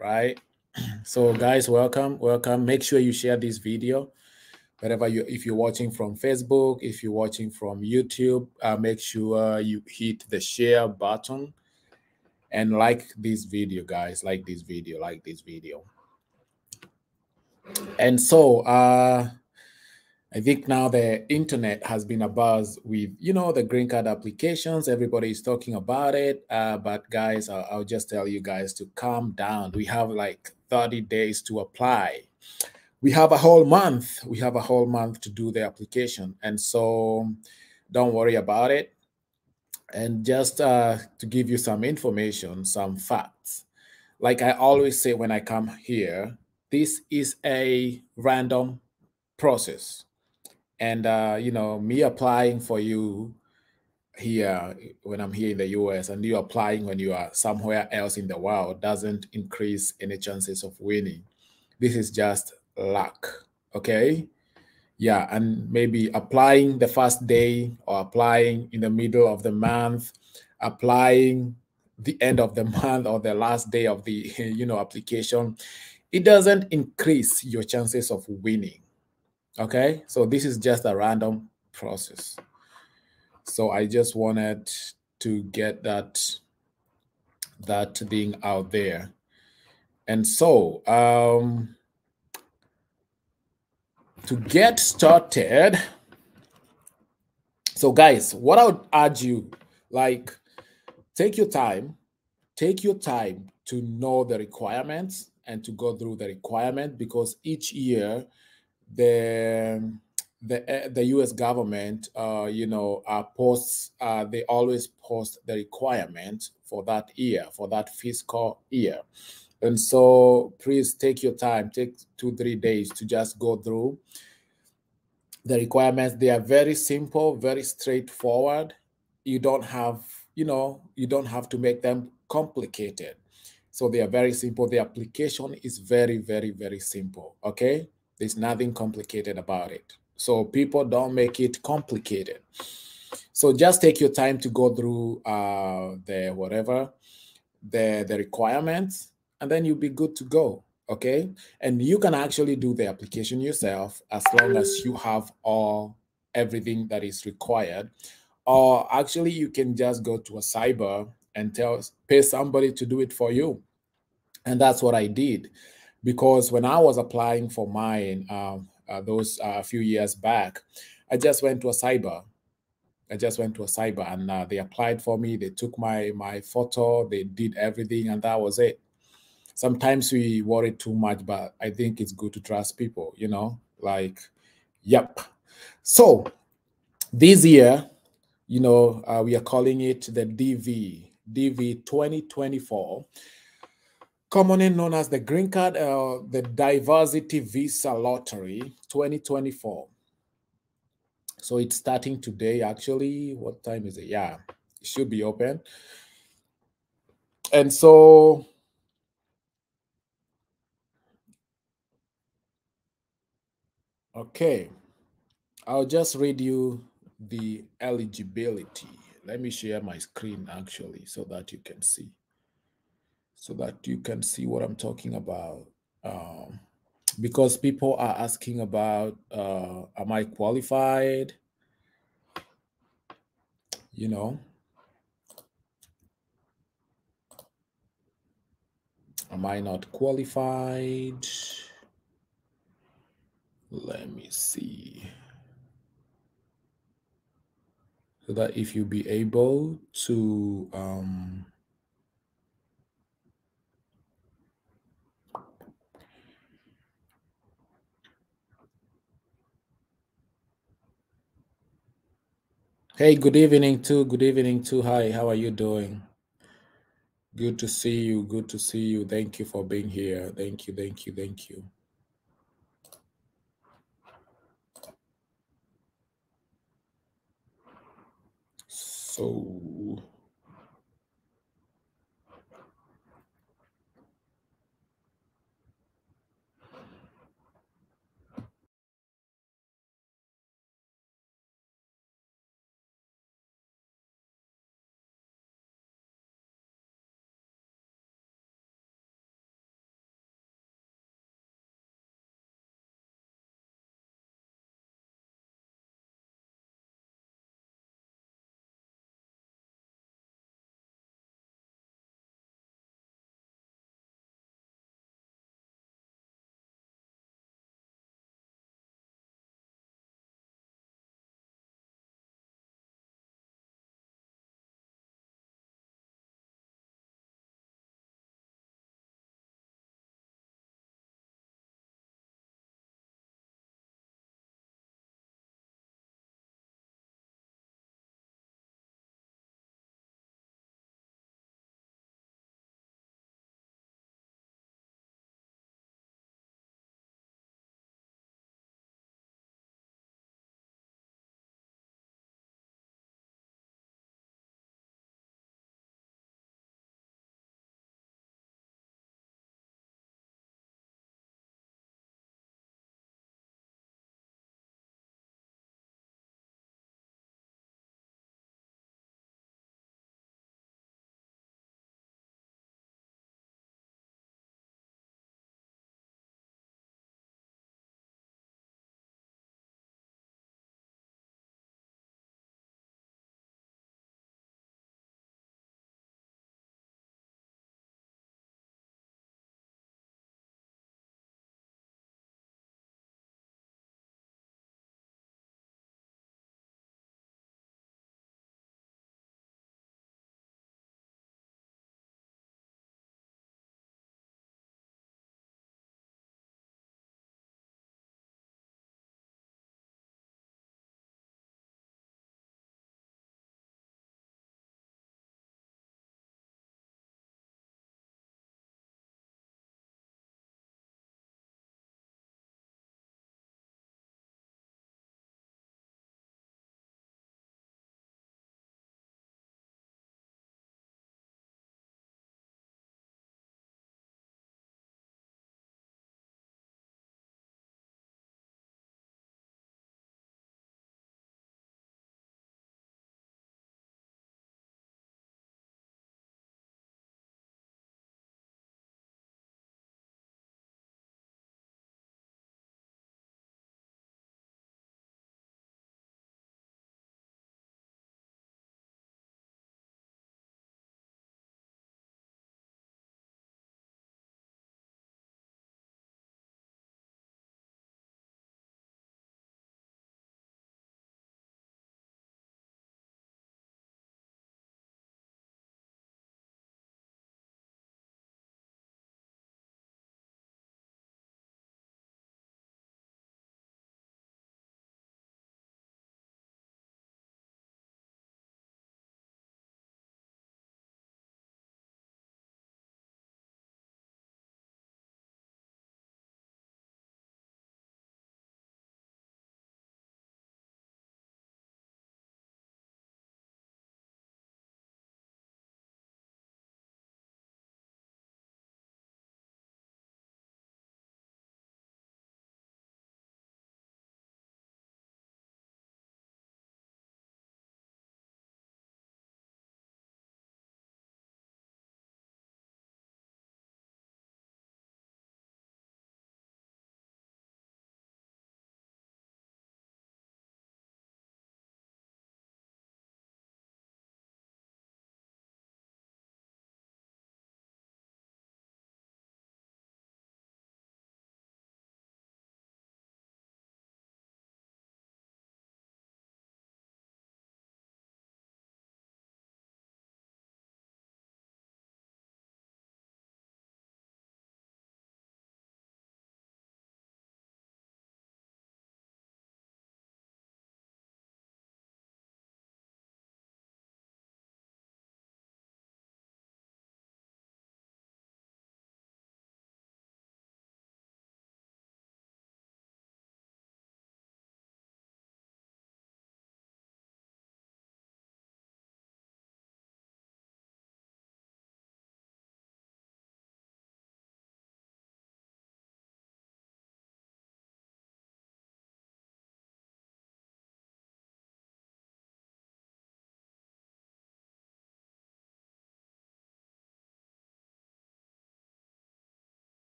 right? So guys, welcome, welcome. Make sure you share this video. Wherever you, if you're watching from Facebook, if you're watching from YouTube, uh, make sure you hit the share button and like this video, guys. Like this video, like this video. And so, uh, I think now the internet has been a buzz with, you know, the green card applications. Everybody is talking about it. Uh, but guys, I'll, I'll just tell you guys to calm down. We have like 30 days to apply. We have a whole month. We have a whole month to do the application. And so don't worry about it. And just uh, to give you some information, some facts. Like I always say when I come here, this is a random process and uh, you know me applying for you here when i'm here in the us and you applying when you are somewhere else in the world doesn't increase any chances of winning. This is just luck okay? Yeah and maybe applying the first day or applying in the middle of the month applying the end of the month or the last day of the you know application it doesn't increase your chances of winning Okay, so this is just a random process. So I just wanted to get that that thing out there. And so um, to get started, so guys, what I would urge you, like take your time, take your time to know the requirements and to go through the requirement because each year the the eh, the U.S. government, uh, you know, uh, posts uh, they always post the requirement for that year, for that fiscal year, and so please take your time, take two three days to just go through the requirements. They are very simple, very straightforward. You don't have, you know, you don't have to make them complicated. So they are very simple. The application is very, very, very simple. Okay. There's nothing complicated about it. So people don't make it complicated. So just take your time to go through uh, the whatever, the, the requirements, and then you'll be good to go. Okay. And you can actually do the application yourself as long as you have all everything that is required. Or actually, you can just go to a cyber and tell pay somebody to do it for you. And that's what I did because when I was applying for mine um, uh, those uh, a uh, few years back, I just went to a cyber. I just went to a cyber and uh, they applied for me. They took my my photo, they did everything, and that was it. Sometimes we worry too much, but I think it's good to trust people. You know, like, yep. So this year, you know, uh, we are calling it the DV DV 2024 commonly known as the Green Card, uh, the Diversity Visa Lottery 2024. So it's starting today, actually. What time is it? Yeah, it should be open. And so Okay, I'll just read you the eligibility. Let me share my screen actually so that you can see so that you can see what I'm talking about. Um, because people are asking about, uh, am I qualified? You know, am I not qualified? Let me see. So that if you be able to um, Hey, good evening too. Good evening too. Hi, how are you doing? Good to see you. Good to see you. Thank you for being here. Thank you. Thank you. Thank you. So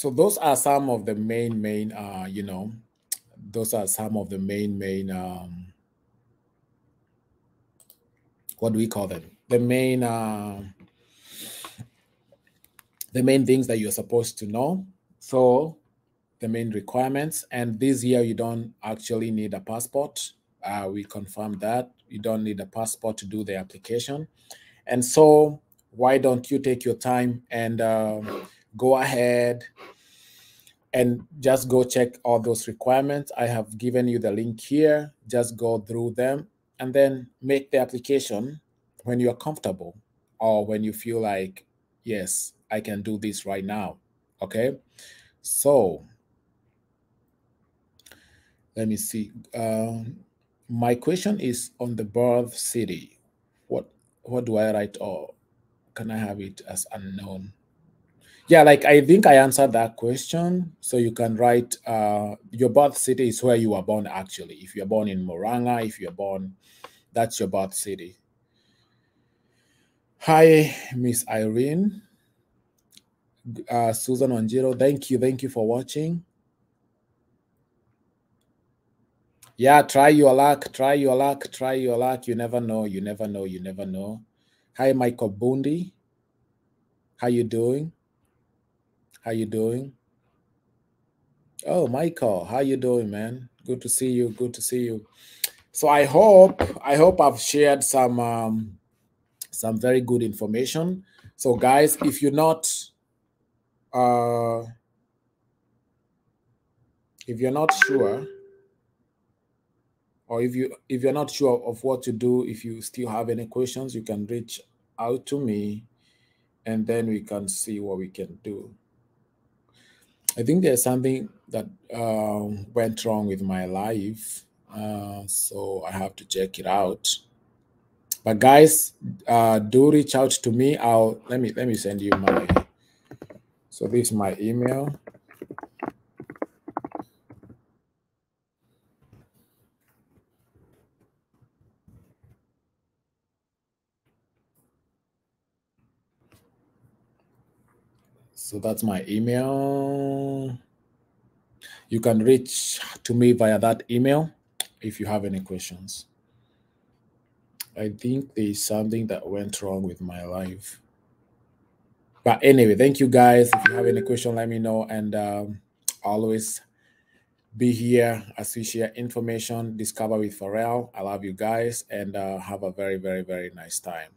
so those are some of the main main uh you know those are some of the main main um what do we call them? The main uh the main things that you're supposed to know. So the main requirements and this year you don't actually need a passport. Uh, we confirmed that. You don't need a passport to do the application. And so why don't you take your time and uh, go ahead and just go check all those requirements. I have given you the link here. Just go through them and then make the application when you're comfortable or when you feel like, yes, I can do this right now. Okay. So let me see. Um, my question is on the birth city. What what do I write or can I have it as unknown? Yeah, like I think I answered that question. So you can write uh, your birth city is where you were born actually. If you're born in Murang'a, if you're born, that's your birth city. Hi, Miss Irene. Uh, Susan Wanjiro, thank you. Thank you for watching. Yeah, try your luck. Try your luck. Try your luck. You never know. You never know. You never know. Hi, Michael Bundi. How you doing? How you doing? Oh, Michael, how you doing, man? Good to see you. Good to see you. So I hope I hope I've shared some um, some very good information. So guys, if you're not uh, if you're not sure or if you if you're not sure of what to do if you still have any questions you can reach out to me and then we can see what we can do i think there's something that um, went wrong with my life uh, so i have to check it out. But guys uh, do reach out to me. I'll let me let me send you my so this is my email So that's my email. You can reach to me via that email if you have any questions. I think there's something that went wrong with my life. But anyway, thank you guys. If you have any question, let me know. And um, always be here as we share information, discover with Farrell. I love you guys and uh, have a very, very, very nice time.